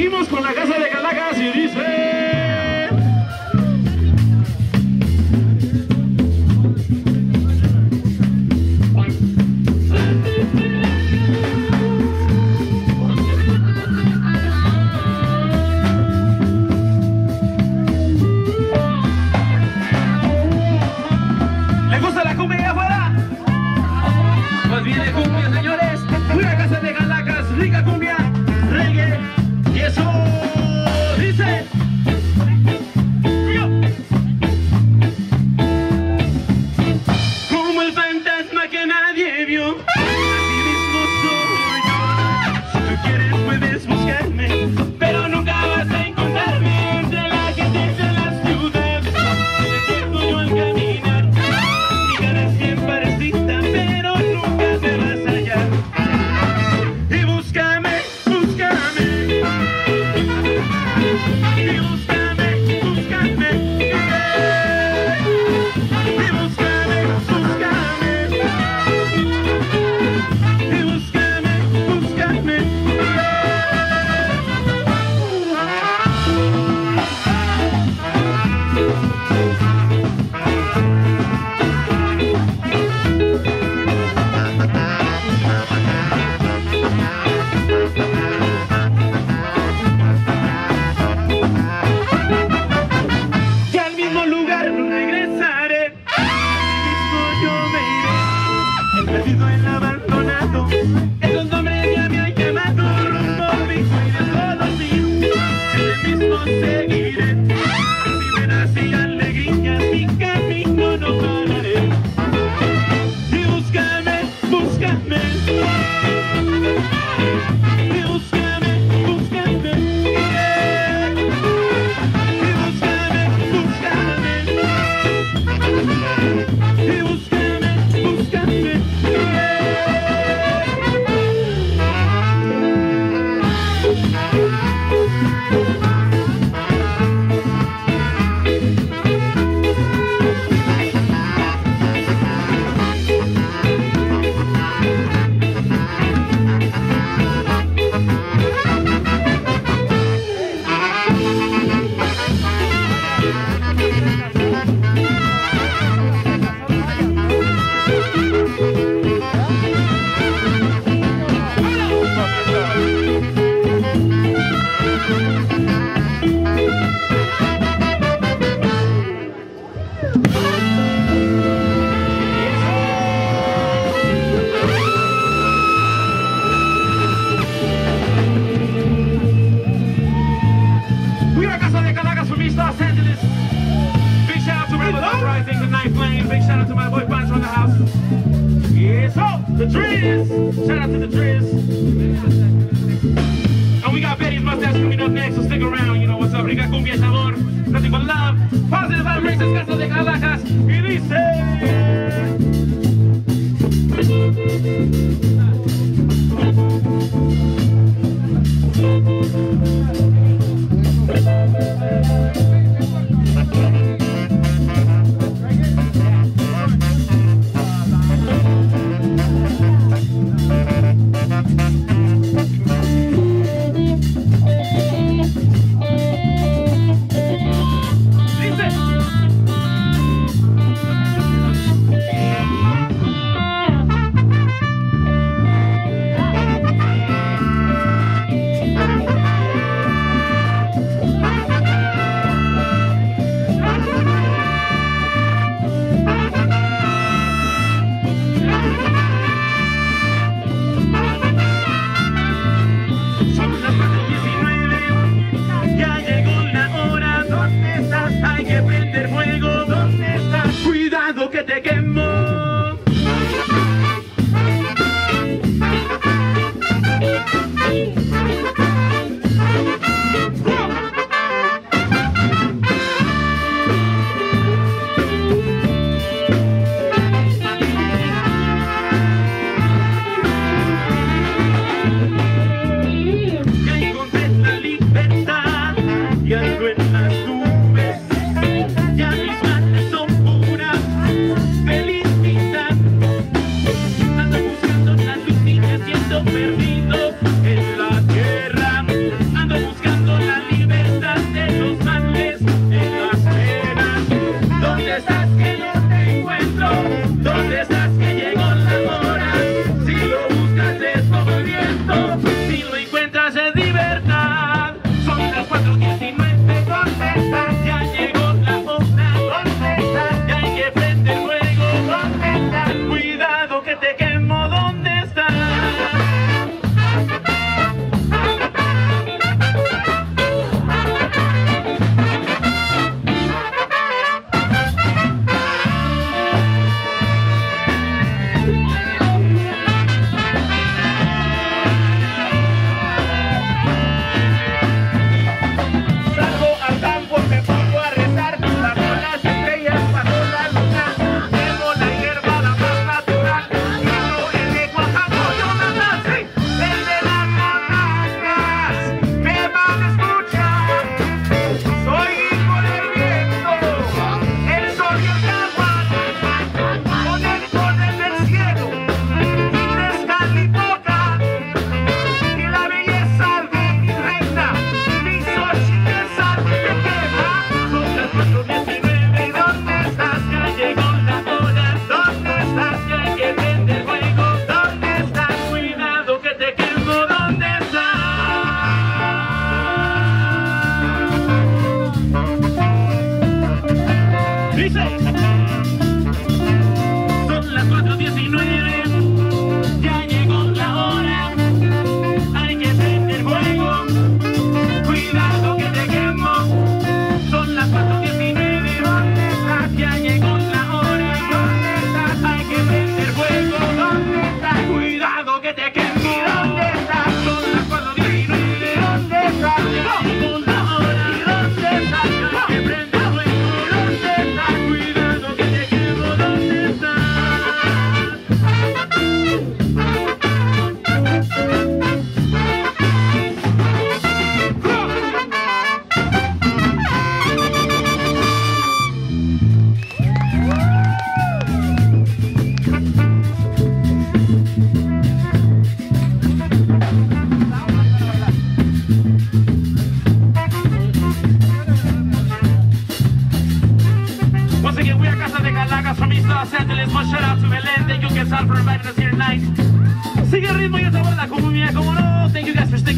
seguimos con la casa de Calacas y dice...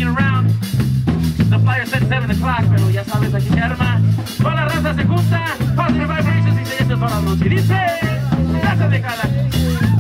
sticking around. The flyer said 7 o'clock, pero ya sabes, aquí se arma. Toda la raza se junta, positive vibrations y se para los y dice, Plaza de Cala.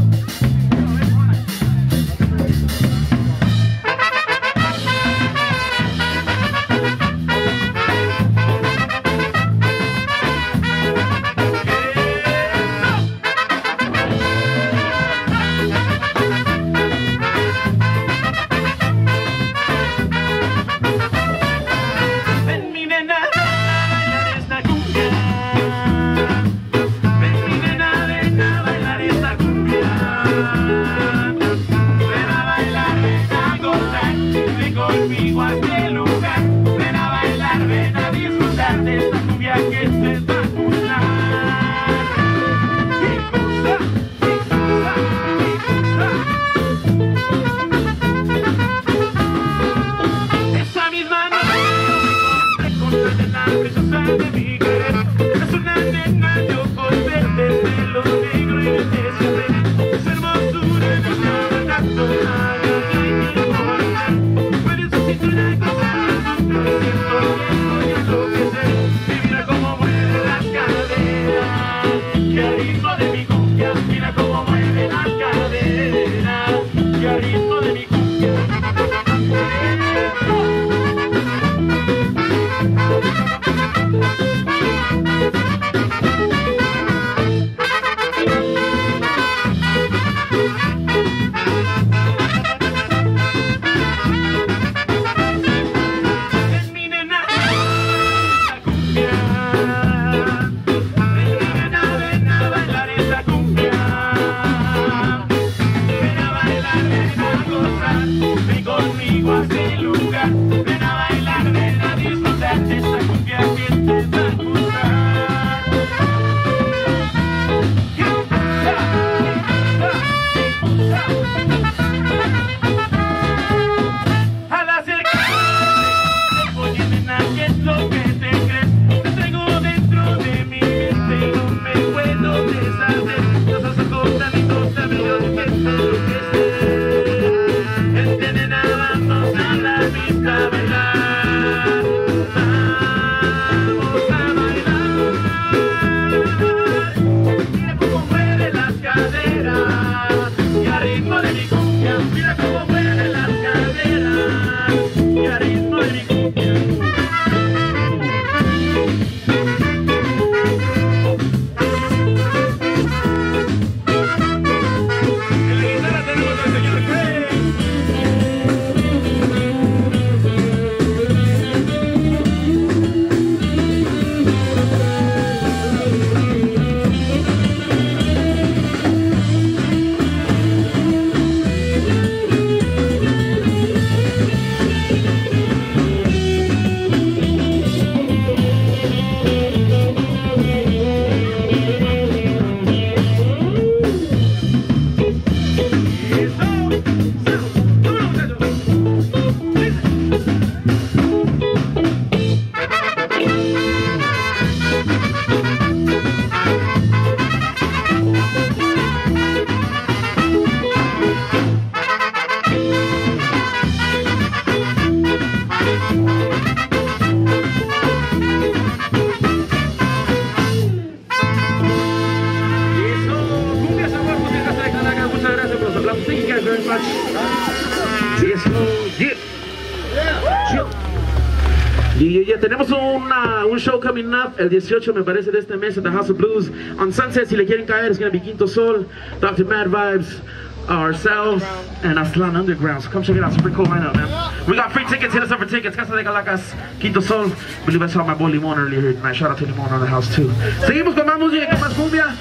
tenemos una, un show coming up el 18, me parece, de este mes en The House of Blues. On Sunset, si le quieren caer, es gonna be Quinto Sol, Dr. Mad Vibes, ourselves, and Aztlan Underground. So come check it out, super cool lineup, man. We got free tickets, hit us up for tickets. Casa de Calacas, Quinto Sol. I believe I saw my boy Limon earlier here tonight. Shout out to Limon on the house, too. Seguimos con más música, con más cumbia.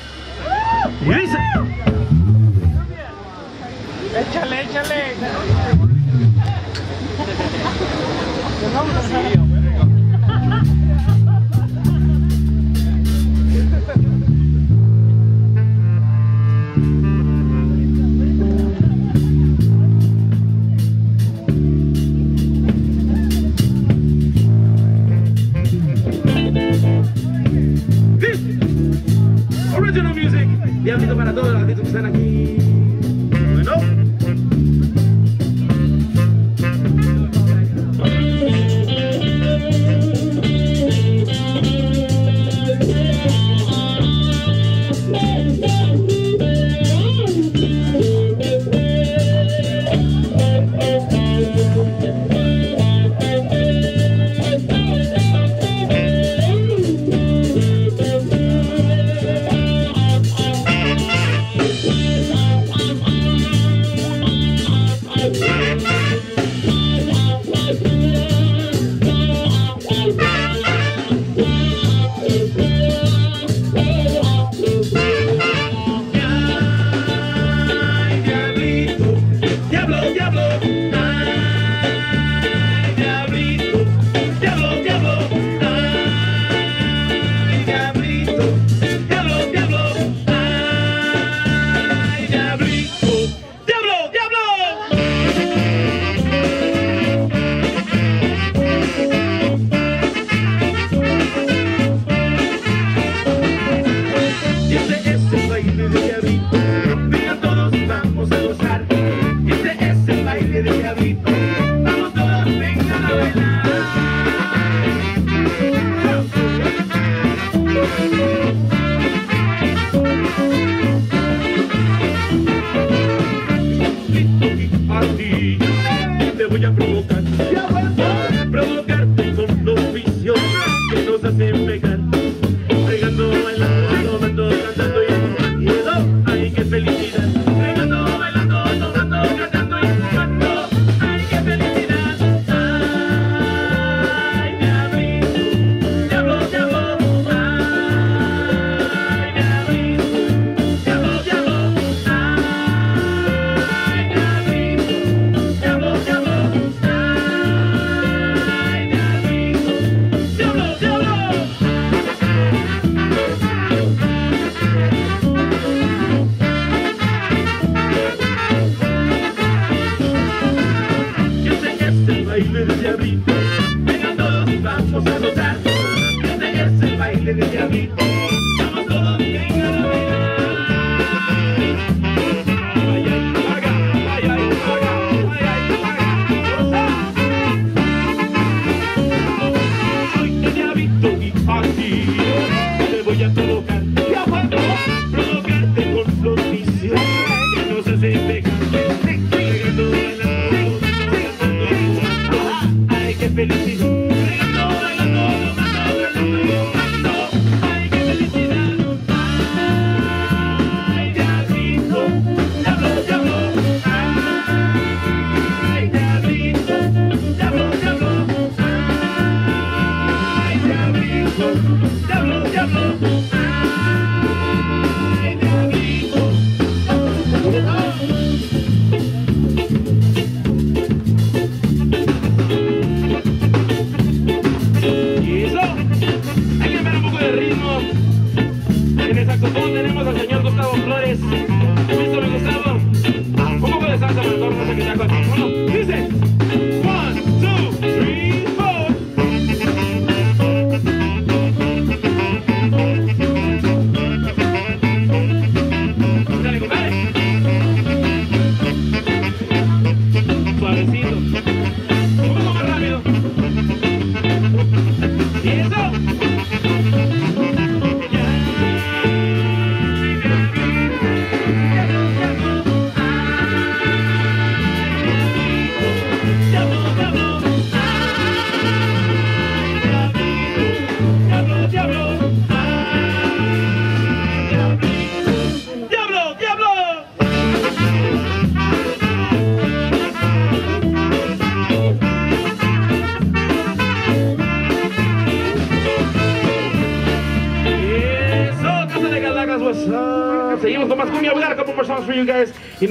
¿Qué dice? Échale, échale. a todos los que están aquí.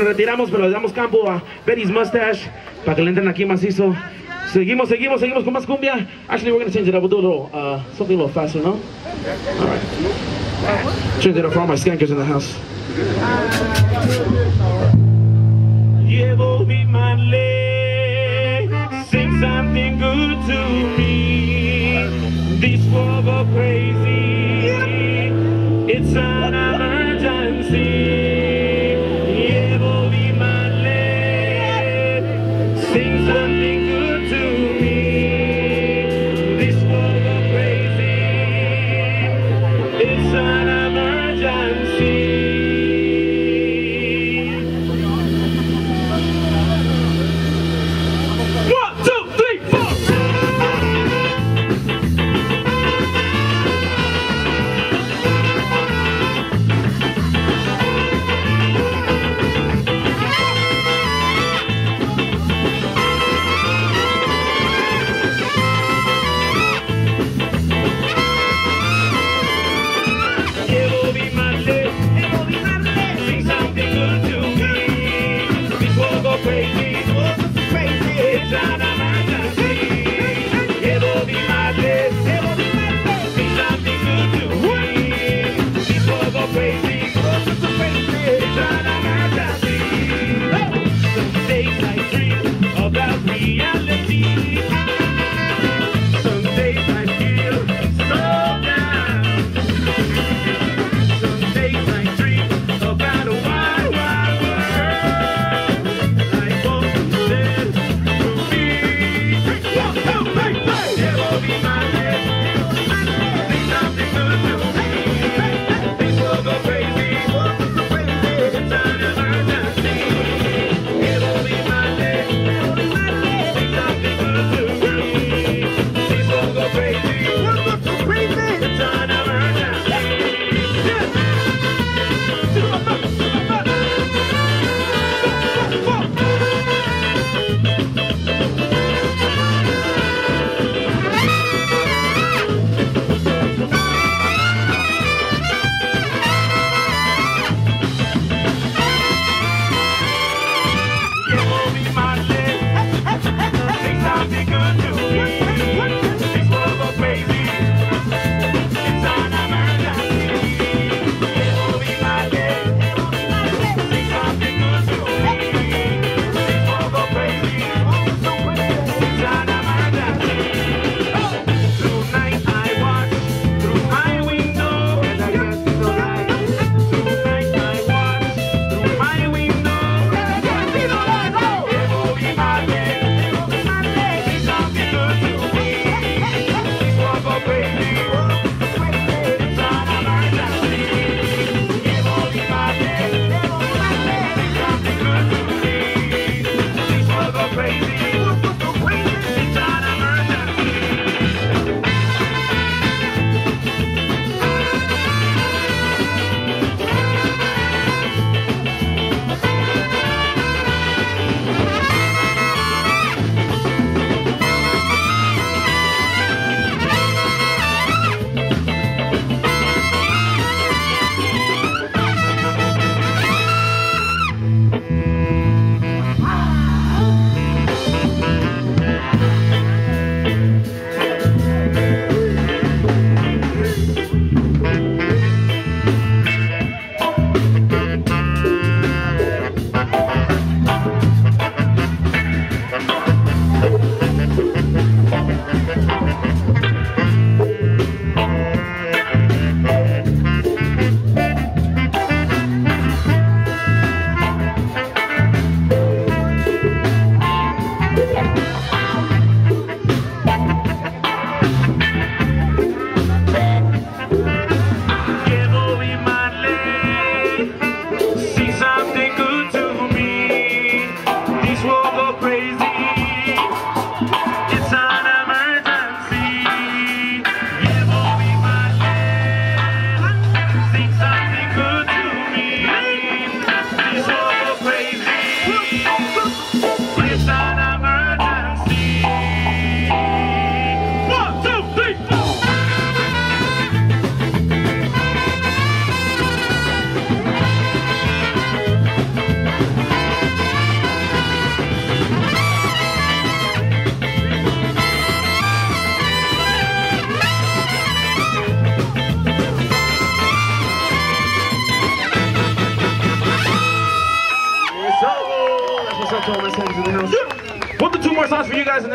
retiramos, pero le damos campo a Betty's Mustache para que le entren aquí más macizo. Seguimos, seguimos, seguimos con más cumbia. Actually, we're going to change it up. A little, uh, something a little faster, no? All right. Change it up for all my skankers in the house. Llevo mi something good to me. This world of praise.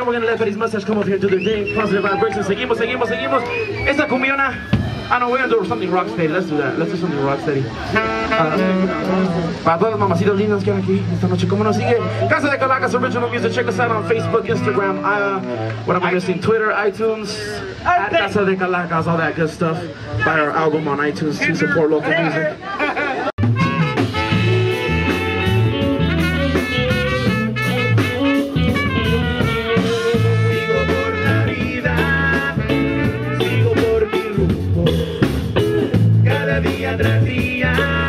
We're gonna let Betty's Mustache come up here and do their thing. Positive vibrations. Seguimos, seguimos, seguimos. Esta cumbiona. Ah, no, we're gonna do something rocksteady. Let's do that. Let's do something rocksteady. Uh, para todas las mamacitas lindas que hay aquí esta noche, ¿cómo nos sigue? Casa de Calacas Original Music. Check us out on Facebook, Instagram, uh, what am I missing? Twitter, iTunes, at Casa de Calacas, all that good stuff. Buy our album on iTunes to support local music. Día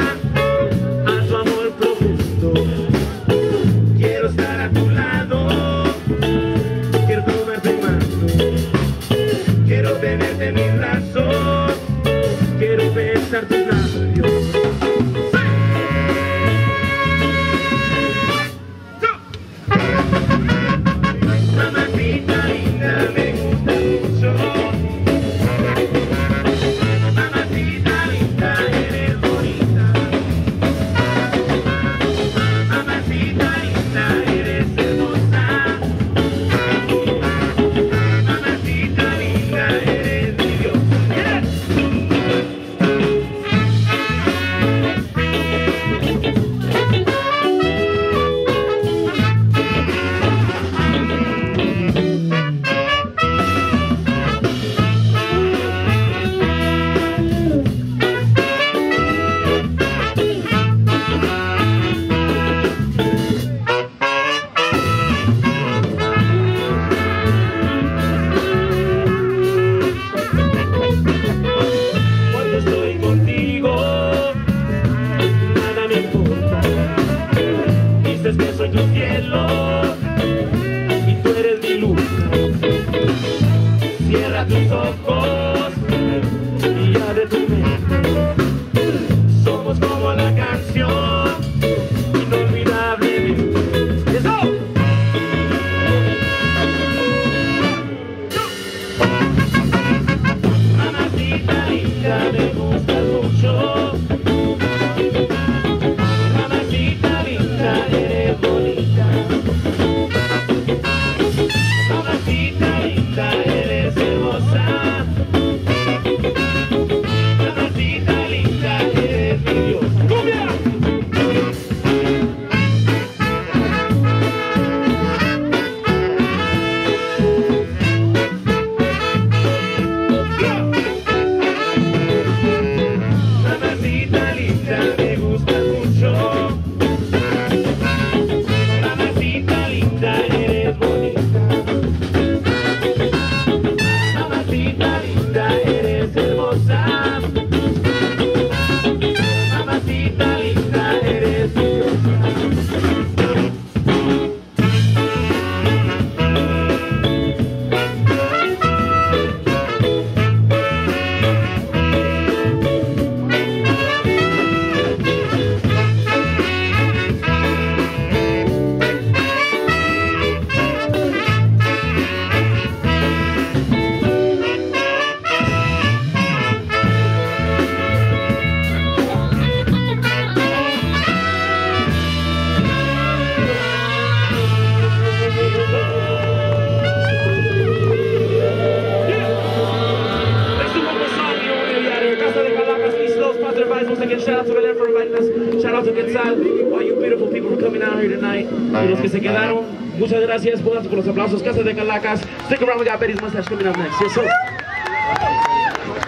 muchas gracias. Por los aplausos. Casa de Calacas. Stick around. We got Betty's Mustache coming up next. Yes, sir.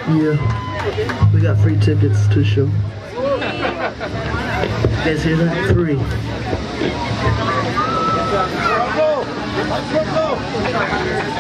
Yeah, we got free tickets to show. Guys hear that? Three. Put your hands up.